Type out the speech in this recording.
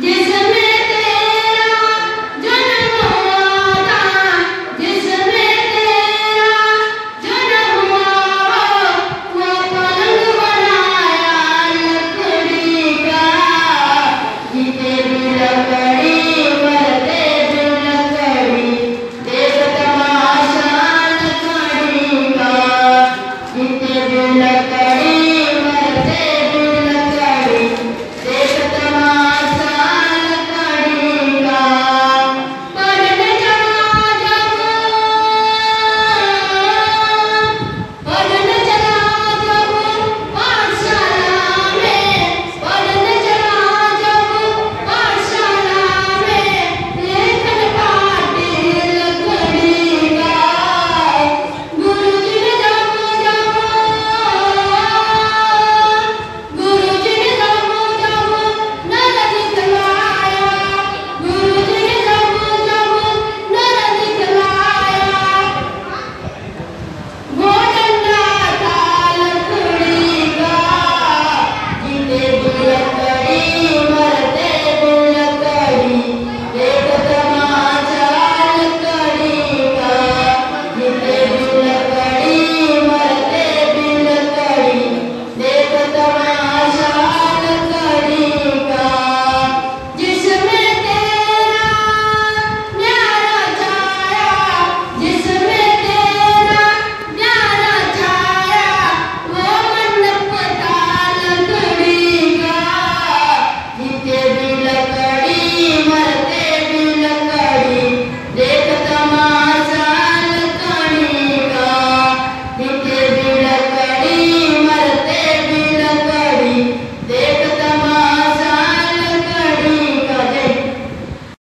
This